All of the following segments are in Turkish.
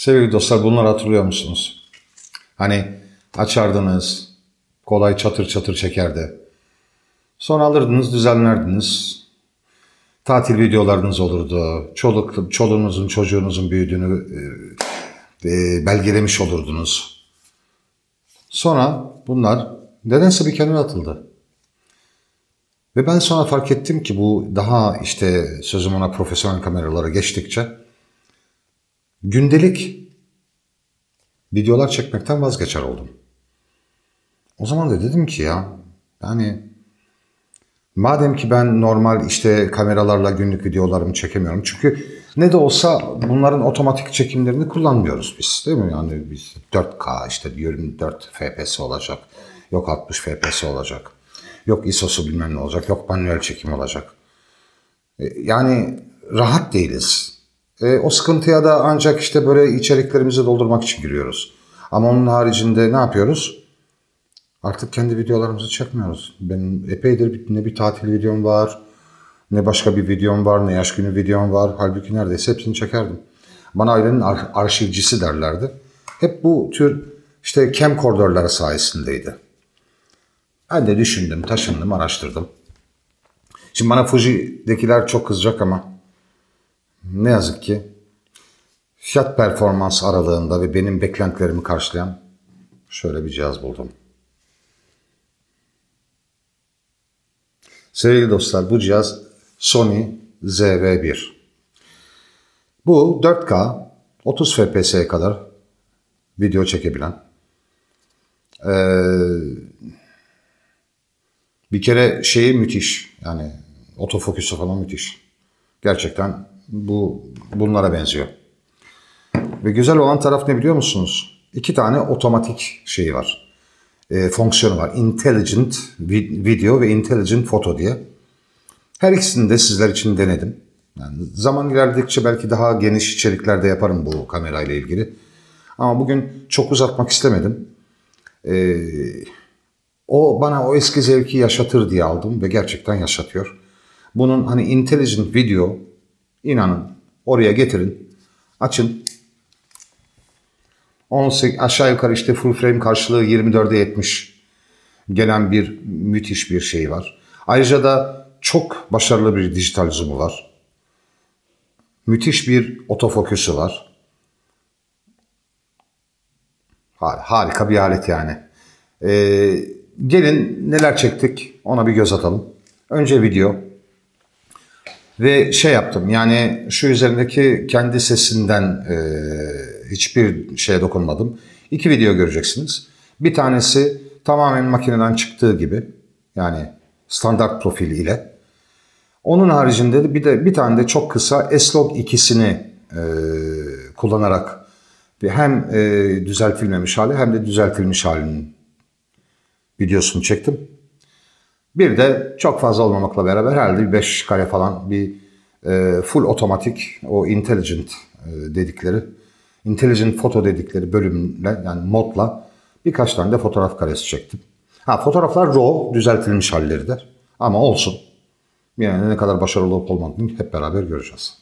Sevgili dostlar bunları hatırlıyor musunuz? Hani açardınız, kolay çatır çatır çekerdi. Sonra alırdınız, düzenlerdiniz. Tatil videolarınız olurdu. Çoluk, çoluğunuzun, çocuğunuzun büyüdüğünü e, e, belgelemiş olurdunuz. Sonra bunlar nedense bir kenara atıldı. Ve ben sonra fark ettim ki bu daha işte sözüm ona profesyonel kameralara geçtikçe gündelik videolar çekmekten vazgeçer oldum. O zaman da dedim ki ya yani madem ki ben normal işte kameralarla günlük videolarımı çekemiyorum. Çünkü ne de olsa bunların otomatik çekimlerini kullanmıyoruz biz değil mi? Yani biz 4K işte 24 FPS olacak. Yok 60 FPS olacak. Yok ISO'su bilmem ne olacak. Yok manuel çekim olacak. E, yani rahat değiliz. E, o sıkıntıya da ancak işte böyle içeriklerimizi doldurmak için giriyoruz. Ama onun haricinde ne yapıyoruz? Artık kendi videolarımızı çekmiyoruz. Benim epeydir ne bir tatil videom var, ne başka bir videom var, ne yaş günü videom var. Halbuki neredeyse hepsini çekerdim. Bana ailenin ar- arşivcisi derlerdi. Hep bu tür işte camcorderları sayesindeydi. Ben de düşündüm, taşındım, araştırdım. Şimdi bana Fuji'dekiler çok kızacak ama ne yazık ki fiyat performans aralığında ve benim beklentilerimi karşılayan şöyle bir cihaz buldum. Sevgili dostlar bu cihaz Sony ZV-1. Bu 4K 30 FPS'ye kadar video çekebilen ee, bir kere şeyi müthiş yani otofokusu falan müthiş. Gerçekten bu bunlara benziyor. Ve güzel olan taraf ne biliyor musunuz? İki tane otomatik şeyi var. E, fonksiyonu var. Intelligent Video ve Intelligent Photo diye. Her ikisini de sizler için denedim. Yani zaman ilerledikçe belki daha geniş içeriklerde yaparım bu kamerayla ilgili. Ama bugün çok uzatmak istemedim. Ee, o bana o eski zevki yaşatır diye aldım ve gerçekten yaşatıyor. Bunun hani intelligent video inanın oraya getirin, açın. 18 aşağı yukarı işte full frame karşılığı 24'e 70 gelen bir müthiş bir şey var. Ayrıca da çok başarılı bir dijital zoom'u var. Müthiş bir otofokusu var. Harika bir alet yani. Ee, gelin neler çektik ona bir göz atalım. Önce video. Ve şey yaptım yani şu üzerindeki kendi sesinden e, hiçbir şeye dokunmadım. İki video göreceksiniz. Bir tanesi tamamen makineden çıktığı gibi yani standart profili ile. Onun haricinde de bir de bir tane de çok kısa S-Log ikisini e, kullanarak hem e, düzeltilmemiş hali hem de düzeltilmiş halinin videosunu çektim. Bir de çok fazla olmamakla beraber herhalde bir 5 kare falan bir e, full otomatik o intelligent e, dedikleri intelligent foto dedikleri bölümle yani modla birkaç tane de fotoğraf karesi çektim. Ha fotoğraflar RAW düzeltilmiş halleridir ama olsun. Yani ne kadar başarılı olup olmadığını hep beraber göreceğiz.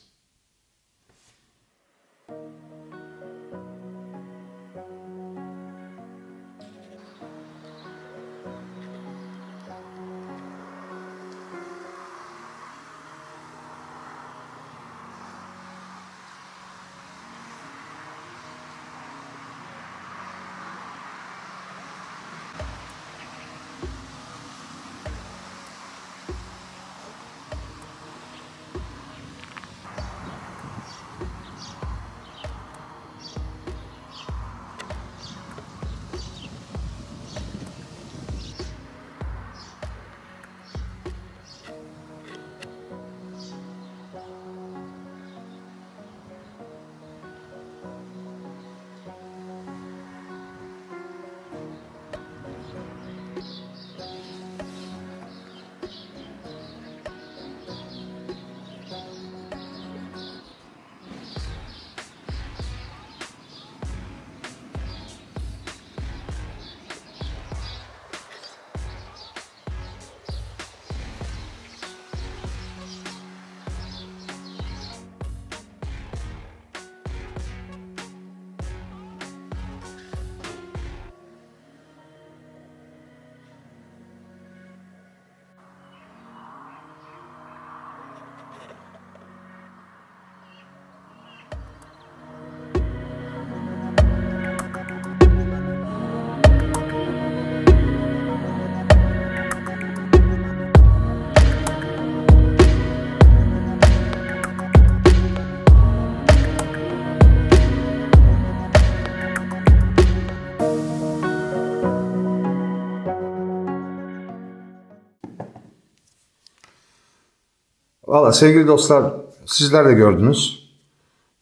Valla sevgili dostlar sizler de gördünüz.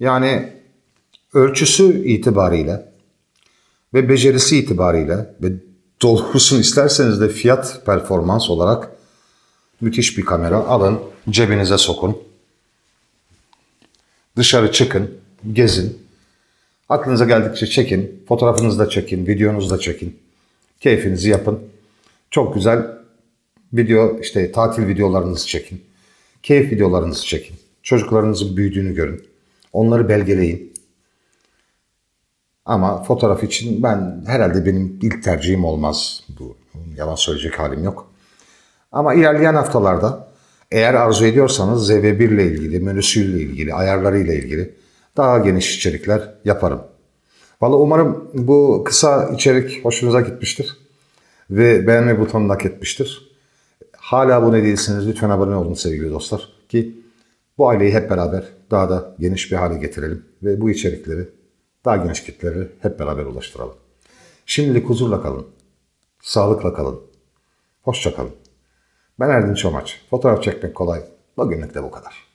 Yani ölçüsü itibariyle ve becerisi itibariyle ve doğrusunu isterseniz de fiyat performans olarak müthiş bir kamera. Alın cebinize sokun. Dışarı çıkın, gezin. Aklınıza geldikçe çekin. Fotoğrafınızı da çekin, videonuzu da çekin. Keyfinizi yapın. Çok güzel video, işte tatil videolarınızı çekin. Keyif videolarınızı çekin. Çocuklarınızın büyüdüğünü görün. Onları belgeleyin. Ama fotoğraf için ben herhalde benim ilk tercihim olmaz. Bu yalan söyleyecek halim yok. Ama ilerleyen haftalarda eğer arzu ediyorsanız ZV1 ile ilgili, menüsüyle ilgili, ayarlarıyla ilgili daha geniş içerikler yaparım. Valla umarım bu kısa içerik hoşunuza gitmiştir ve beğenme butonunu hak etmiştir. Hala abone değilseniz lütfen abone olun sevgili dostlar ki bu aileyi hep beraber daha da geniş bir hale getirelim ve bu içerikleri daha geniş kitlere hep beraber ulaştıralım. Şimdilik huzurla kalın, sağlıkla kalın, hoşça kalın. Ben Erdinç Omaç. Fotoğraf çekmek kolay, bugünlük de bu kadar.